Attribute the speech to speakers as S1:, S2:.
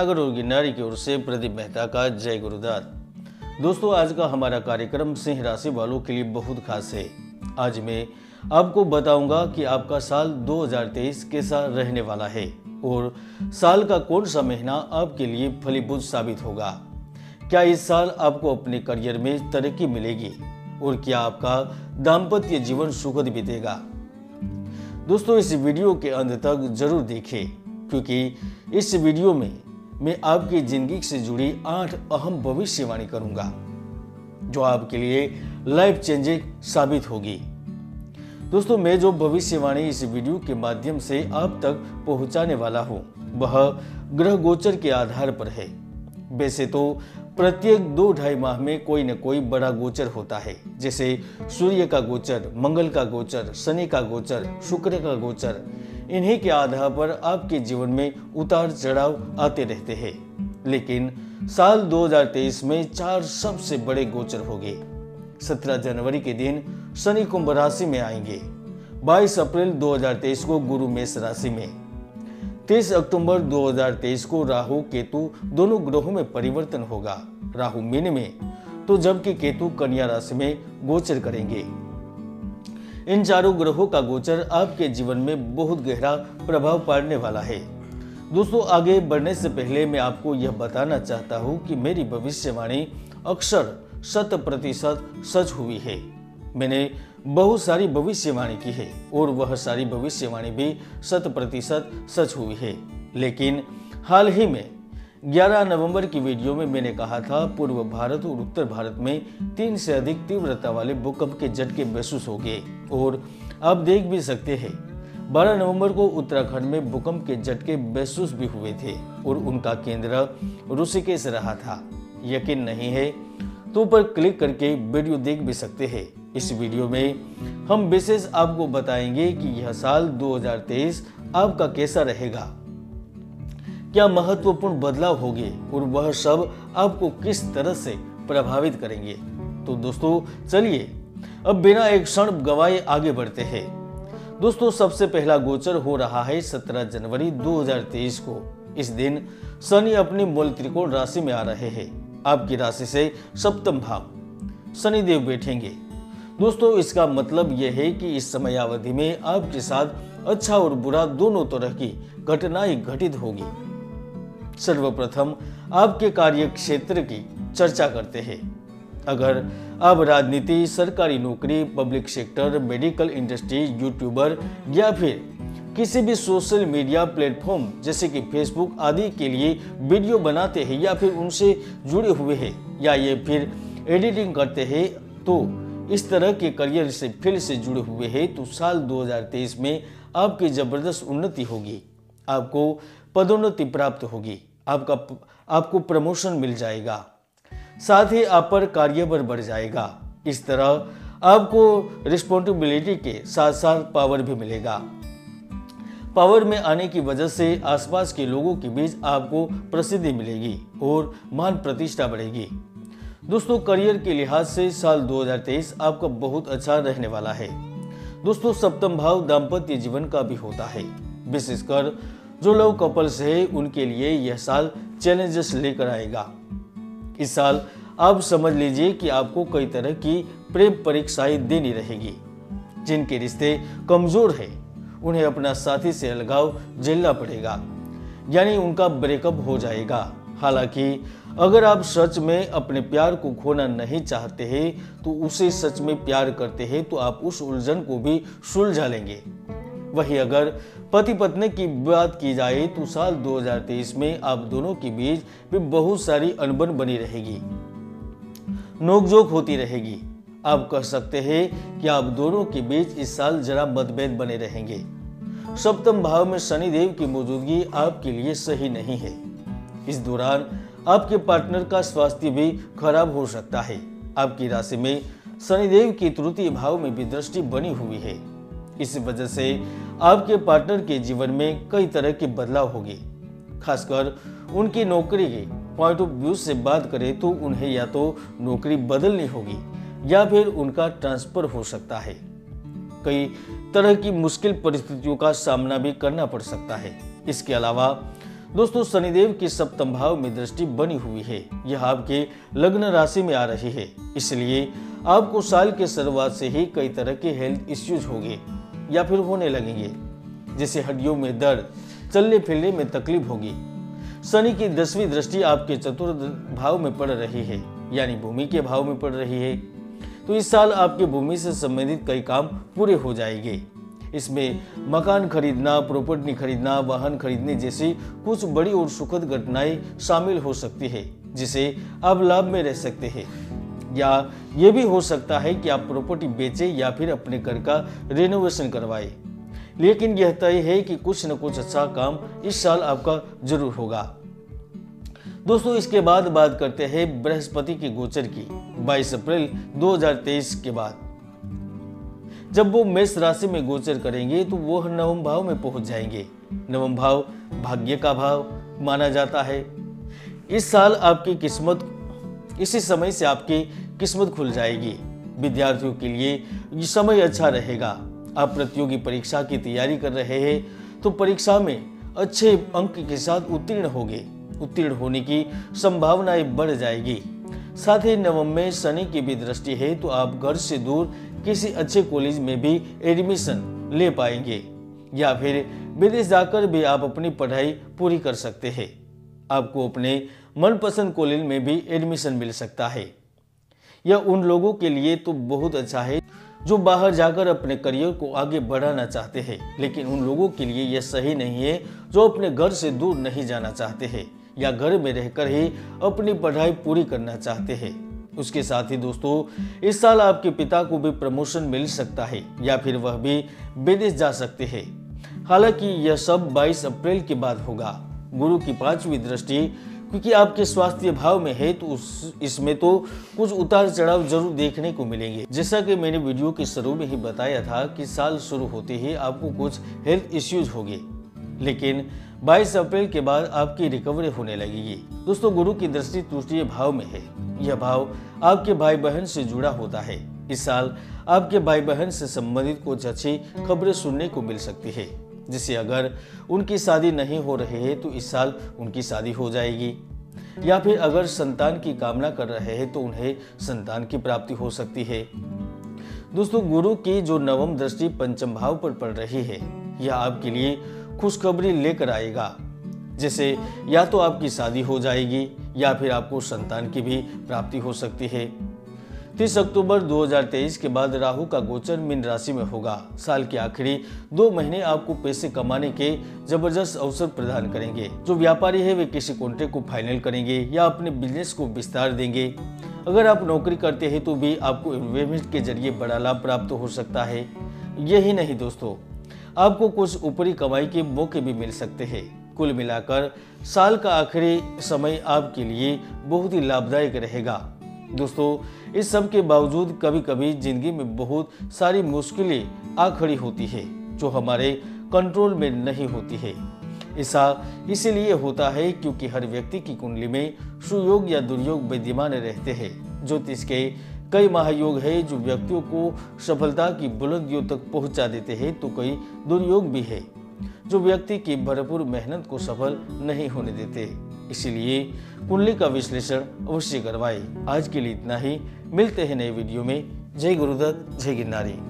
S1: जुनागढ़ और गिरनारी की ओर से प्रदीप मेहता का जय गुरुदास दोस्तों, आज का हमारा कार्यक्रम सिंह राशि वालों के लिए बहुत खास है। आज मैं आपको बताऊँगा कि आपका साल 2023 कैसा रहने वाला है और साल का कौन सा महीना आपके लिए फलीभूत साबित होगा। क्या इस साल आपको अपने करियर में तरक्की मिलेगी और क्या आपका दाम्पत्य जीवन सुखद बीतेगा? दोस्तों, इस वीडियो के अंत तक ज़रूर देखें, क्योंकि इस वीडियो में मैं आपकी ज़िंदगी से जुड़ी आठ अहम भविष्यवाणी करूँगा, जो आपके लिए लाइफ चेंजिंग साबित होगी। दोस्तों, मैं जो भविष्यवाणी इस वीडियो के माध्यम से आप तक पहुँचाने वाला हूँ, वह ग्रह गोचर के आधार पर है। वैसे तो प्रत्येक दो ढाई माह में कोई न कोई बड़ा गोचर होता है, जैसे सूर्य का गोचर, मंगल का गोचर, शनि का गोचर, शुक्र का गोचर। इन्हीं के आधार पर आपके जीवन में उतार चढ़ाव आते रहते हैं। लेकिन साल 2023 में चार सबसे बड़े गोचर होंगे 17 जनवरी के दिन शनि कुंभ राशि में आएँगे। 22 अप्रैल 2023 को गुरु मेष राशि में। 23 अक्टूबर 2023 को राहु केतु दोनों ग्रहों में परिवर्तन होगा। राहु मीन में तो जबकि केतु कन्या राशि में गोचर करेंगे। इन चारों ग्रहों का गोचर आपके जीवन में बहुत गहरा प्रभाव पाड़ने वाला है। दोस्तों, आगे बढ़ने से पहले मैं आपको यह बताना चाहता हूँ कि मेरी भविष्यवाणी अक्सर शत प्रतिशत सच हुई है। मैंने बहुत सारी भविष्यवाणी की है और वह सारी भविष्यवाणी भी शत प्रतिशत सच हुई है। लेकिन हाल ही में 11 नवंबर की वीडियो में मैंने कहा था, पूर्व भारत और उत्तर भारत में तीन से अधिक तीव्रता वाले भूकंप के झटके महसूस हो गए। और आप देख भी सकते हैं 12 नवंबर को उत्तराखंड में भूकंप के झटके महसूस भी हुए थे और उनका केंद्र ऋषिकेश रहा था। यकीन नहीं है? तो पर क्लिक करके वीडियो देख भी सकते हैं। इस वीडियो में हम विशेष आपको बताएँगे कि यह साल 2023 आपका कैसा रहेगा। क्या महत्वपूर्ण बदलाव होंगे और वह सब आपको किस तरह से प्रभावित करेंगे? तो दोस्तों, चलिए, अब बिना एक क्षण गवाए आगे बढ़ते हैं। दोस्तों, सबसे पहला गोचर हो रहा है 17 जनवरी 2023 को। इस दिन शनि अपनी मूल त्रिकोण राशि में आ रहे हैं। आपकी राशि से सप्तम भाव। शनिदेव बैठेंगे। दोस्तों, इसका मतलब यह है कि इस समय अवधि में आपके साथ अच्छा और बुरा दोनों तरह की घटनाएँ घटित होगी। सर्वप्रथम आपके कार्य क्षेत्र की चर्चा करते हैं। अगर आप राजनीति, सरकारी नौकरी, public sector, medical industry YouTuber या फिर किसी भी सोशल मीडिया प्लेटफॉर्म जैसे कि फेसबुक आदि के लिए वीडियो बनाते हैं या फिर उनसे जुड़े हुए हैं या ये फिर एडिटिंग करते हैं तो इस तरह के करियर से फ़ील्ड से जुड़े हुए हैं तो साल 2023 में आपकी ज़बरदस्त उन्नति होगी। आपको पदोन्नति प्राप्त होगी। आपका आपको प्रमोशन मिल जाएगा। साथ ही आप पर कार्यबल बढ़ जाएगा। इस तरह आपको रिस्पॉन्सिबिलिटी के साथ साथ पावर भी मिलेगा। पावर में आने की वजह से आसपास के लोगों के बीच आपको प्रसिद्धि मिलेगी और मान प्रतिष्ठा बढ़ेगी। दोस्तों, करियर के लिहाज से साल 2023 आपका बहुत अच्छा रहने वाला है। दोस्तों, सप्तम भाव दाम्पत्य जीवन का भी होता है। विशेषकर जो लव कपल्स है, उनके लिए यह साल चैलेंजेस लेकर आएगा। इस साल आप समझ लीजिए कि आपको कई तरह की प्रेम परीक्षाएँ देनी रहेगी, जिनके रिश्ते कमज़ोर है। उन्हें अपना साथी से अलगाव झेलना पड़ेगा, यानी उनका ब्रेकअप हो जाएगा। हालाँकि अगर आप सच में अपने प्यार को खोना नहीं चाहते हैं तो उसे सच में प्यार करते हैं तो आप उस उलझन को भी सुलझा लेंगे। वही अगर पति पत्नी की बात की जाए तो साल 2023 में आप दोनों के बीच भी बहुत सारी अनबन बनी रहेगी। नोकझोंक होती रहेगी। आप कह सकते हैं कि आप दोनों के बीच इस साल जरा मतभेद बने रहेंगे। सप्तम भाव में शनिदेव की मौजूदगी आपके लिए सही नहीं है। इस दौरान आपके पार्टनर का स्वास्थ्य भी खराब हो सकता है। आपकी राशि में शनिदेव की तृतीय भाव में भी दृष्टि बनी हुई है। इस वजह से आपके पार्टनर के जीवन में कई तरह के बदलाव होंगे। खासकर उनकी नौकरी के पॉइंट ऑफ़ व्यू से बात करें तो उन्हें या तो नौकरी बदलनी होगी या फिर उनका ट्रांसफ़र हो सकता है। कई तरह की मुश्किल परिस्थितियों का सामना भी करना पड़ सकता है। इसके अलावा दोस्तों, शनिदेव की सप्तम भाव में दृष्टि बनी हुई है। यह आपके लग्न राशि में आ रही है। इसलिए आपको साल के शुरुआत से ही कई तरह के हेल्थ इश्यूज़ होंगे। या फिर होने लगेंगे जैसे हड्डियों में दर्द चलने फिरने में तकलीफ़ होगी। शनि की दसवीं दृष्टि आपके चतुर्थ भाव में पड़ रही है, यानी भूमि के भाव में पड़ रही है। तो इस साल आपके भूमि से संबंधित कई काम पूरे हो जाएँगे। इसमें मकान खरीदना प्रॉपर्टी खरीदना, वाहन खरीदने जैसी कुछ बड़ी और सुखद घटनाएँ शामिल हो सकती है, जिसे आप लाभ में रह सकते हैं। या ये भी हो सकता है कि आप प्रॉपर्टी बेचें या फिर अपने घर का रिनोवेशन करवाएँ। लेकिन यह तय है कि कुछ न कुछ अच्छा काम इस साल आपका ज़रूर होगा। दोस्तों, इसके बाद बात करते हैं बृहस्पति के गोचर की 22 अप्रैल 2023 के बाद। जब वो मेष राशि में गोचर करेंगे तो वो नवम भाव में पहुँच जाएँगे। नवम भाव भाग्य का भाव माना जाता है। इस साल आपकी किस्मत इसी समय से आपकी किस्मत खुल जाएगी। विद्यार्थियों के लिए समय अच्छा रहेगा। आप प्रतियोगी परीक्षा की तैयारी कर रहे हैं तो परीक्षा में अच्छे अंक के साथ उत्तीर्ण होंगे। उत्तीर्ण होने की संभावनाएँ बढ़ जाएगी। साथ ही नवम में शनि की भी दृष्टि है तो आप घर से दूर किसी अच्छे कॉलेज में भी एडमिशन ले पाएँगे। या फिर विदेश जाकर भी आप अपनी पढ़ाई पूरी कर सकते हैं। आपको अपने मनपसंद कॉलेज में भी एडमिशन मिल सकता है। यह उन लोगों के लिए तो बहुत अच्छा है, जो बाहर जाकर अपने करियर को आगे बढ़ाना चाहते हैं, लेकिन उन लोगों के लिए यह सही नहीं है, जो अपने घर से दूर नहीं जाना चाहते हैं, या घर में रहकर ही अपनी पढ़ाई पूरी करना चाहते हैं। उसके साथ ही दोस्तों, इस साल आपके पिता को भी प्रमोशन मिल सकता है, या फिर वह भी विदेश जा सकते हैं। हालाँकि यह सब 22 अप्रैल के बाद होगा। गुरु की पांचवी दृष्टि, क्योंकि आपके स्वास्थ्य भाव में है तो उस, इसमें तो कुछ उतार चढ़ाव ज़रूर देखने को मिलेंगे। जैसा कि मैंने वीडियो के शुरू में ही बताया था कि साल शुरू होते ही आपको कुछ हेल्थ इश्यूज़ होंगे, लेकिन 22 अप्रैल के बाद आपकी रिकवरी होने लगेगी। दोस्तों, गुरु की दृष्टि तृतीय भाव में है। यह भाव आपके भाई बहन से जुड़ा होता है। इस साल आपके भाई बहन से संबंधित कुछ अच्छी खबरें सुनने को मिल सकती है। जिसे अगर उनकी शादी नहीं हो रही है तो इस साल उनकी शादी हो जाएगी। या फिर अगर संतान की कामना कर रहे हैं तो उन्हें संतान की प्राप्ति हो सकती है। दोस्तों, गुरु की जो नवम दृष्टि पंचम भाव पर पड़ रही है, यह आपके लिए खुशखबरी लेकर आएगा। जैसे या तो आपकी शादी हो जाएगी, या फिर आपको संतान की भी प्राप्ति हो सकती है। तीस अक्टूबर 2023 के बाद राहु का गोचर मीन राशि में होगा। साल के आखिरी दो महीने आपको पैसे कमाने के ज़बरदस्त अवसर प्रदान करेंगे। जो व्यापारी है, वे किसी कॉन्ट्रैक्ट को फाइनल करेंगे या अपने बिज़नेस को विस्तार देंगे। अगर आप नौकरी करते हैं तो भी आपको इन्वेस्टमेंट के ज़रिए बड़ा लाभ प्राप्त हो सकता है। यही नहीं दोस्तों, आपको कुछ ऊपरी कमाई के मौके भी मिल सकते हैं। कुल मिलाकर साल का आखिरी समय आपके लिए बहुत ही लाभदायक रहेगा। दोस्तों, इस सब के बावजूद कभी कभी ज़िंदगी में बहुत सारी मुश्किलें आ खड़ी होती है, जो हमारे कंट्रोल में नहीं होती है। ऐसा इसीलिए होता है क्योंकि हर व्यक्ति की कुंडली में सुयोग या दुर्योग विद्यमान रहते हैं। ज्योतिष के कई महायोग है, जो व्यक्तियों को सफलता की बुलंदियों तक पहुँचा देते हैं तो कई दुर्योग भी है, जो व्यक्ति की भरपूर मेहनत को सफल नहीं होने देते। इसीलिए कुंडली का विश्लेषण अवश्य करवाएँ। आज के लिए इतना ही। मिलते हैं नए वीडियो में। जय गुरुदत्त, जय गिरनारी।